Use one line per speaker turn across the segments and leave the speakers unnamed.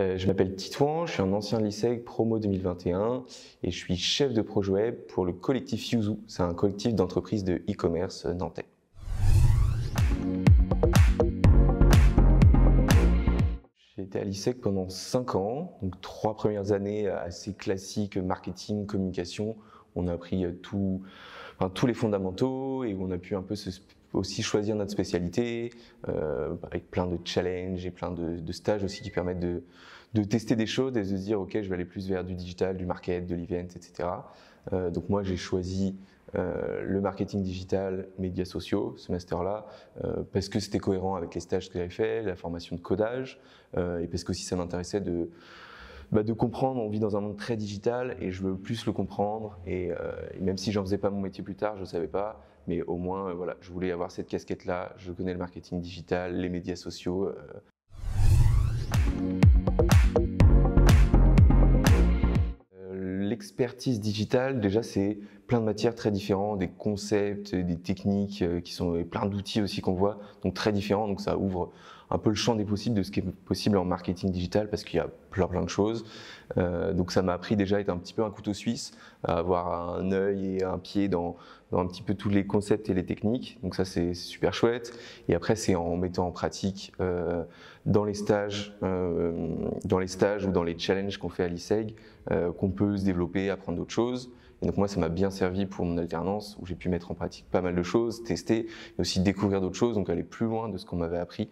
Euh, je m'appelle Titouan, je suis un ancien lycée promo 2021 et je suis chef de projet web pour le collectif Yuzu. C'est un collectif d'entreprises de e-commerce nantais. J'ai été à l'ISEC pendant 5 ans, donc trois premières années assez classiques, marketing, communication. On a appris tout, tous les fondamentaux et on a pu un peu se aussi choisir notre spécialité, euh, avec plein de challenges et plein de, stages aussi qui permettent de, tester des choses et de se dire ok je vais aller plus vers du digital, du market, de l'event, etc. Euh, donc moi j'ai choisi euh, le marketing digital, médias sociaux, ce master-là, parce que c'était cohérent avec les stages que j'avais fait, la formation de codage, et parce que aussi ça m'intéressait de bah, de comprendre, on vit dans un monde très digital et je veux plus le comprendre. Et, même si j'en faisais pas mon métier plus tard, je ne savais pas mais au moins, euh, voilà, je voulais avoir cette casquette-là. Je connais le marketing digital, les médias sociaux. Euh. Euh, l'expertise digitale, déjà, c'est plein de matières très différentes, des concepts, des techniques qui sont plein d'outils aussi qu'on voit, donc très différents. Donc ça ouvre un peu le champ des possibles de ce qui est possible en marketing digital parce qu'il y a plein plein de choses. Euh, donc ça m'a appris déjà à être un petit peu un couteau suisse, à avoir un œil et un pied dans, un petit peu tous les concepts et les techniques. Donc ça c'est super chouette. Et après c'est en mettant en pratique euh, dans les stages, euh, dans les stages ou dans les challenges qu'on fait à l'ISEG, qu'on peut se développer, apprendre d'autres choses. Et donc moi, ça m'a bien servi pour mon alternance où j'ai pu mettre en pratique pas mal de choses, tester, et aussi découvrir d'autres choses, donc aller plus loin de ce qu'on m'avait appris.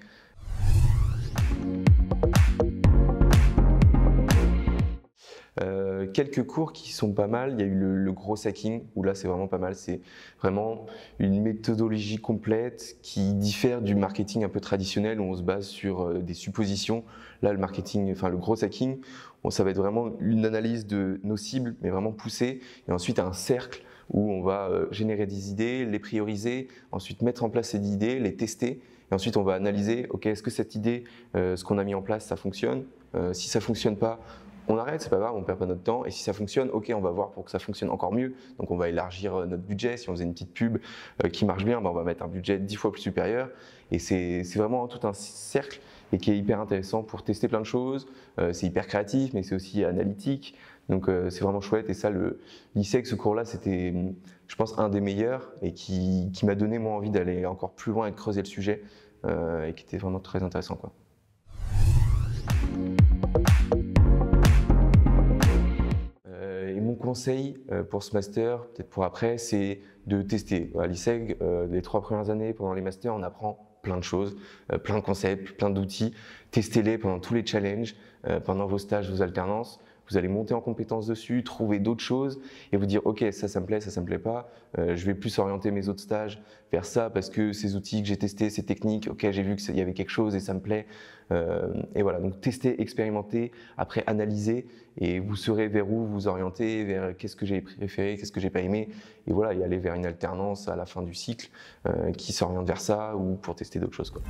Euh, quelques cours qui sont pas mal. Il y a eu le, gros hacking, où là c'est vraiment pas mal. C'est vraiment une méthodologie complète qui diffère du marketing un peu traditionnel où on se base sur euh, des suppositions. Là, le marketing, enfin le gros hacking, ça va être vraiment une analyse de nos cibles, mais vraiment poussée, et ensuite un cercle où on va euh, générer des idées, les prioriser, ensuite mettre en place ces idées, les tester, et ensuite on va analyser, ok, est-ce que cette idée, ce qu'on a mis en place, ça fonctionne? Si ça fonctionne pas, on arrête, c'est pas grave, on perd pas notre temps. Et si ça fonctionne, ok, on va voir pour que ça fonctionne encore mieux. Donc on va élargir euh, notre budget. Si on faisait une petite pub euh, qui marche bien, ben, on va mettre un budget dix fois plus supérieur. Et c'est vraiment tout un cercle et qui est hyper intéressant pour tester plein de choses. Euh, c'est hyper créatif, mais c'est aussi analytique. Donc c'est vraiment chouette. Et ça, le l'ISEC, ce cours-là, c'était, je pense, un des meilleurs et qui, qui m'a donné moi envie d'aller encore plus loin et creuser le sujet et qui était vraiment très intéressant. Quoi. conseil euh, pour ce master, peut-être pour après, c'est de tester. À l'ISEG, euh, les trois premières années, pendant les masters, on apprend plein de choses, euh, plein de concepts, plein d'outils. Testez-les pendant tous les challenges, pendant vos stages, vos alternances vous allez monter en compétence dessus, trouver d'autres choses et vous dire ok ça ça me plaît, ça ça me plaît pas, euh, je vais plus orienter mes autres stages vers ça parce que ces outils que j'ai testés, ces techniques, ok j'ai vu qu'il y avait quelque chose et ça me plaît euh, et voilà donc tester, expérimenter, après analyser et vous saurez vers où vous orienter, vers qu'est-ce que j'ai préféré, qu'est-ce que j'ai pas aimé et voilà et aller vers une alternance à la fin du cycle euh, qui s'oriente vers ça ou pour tester d'autres choses quoi.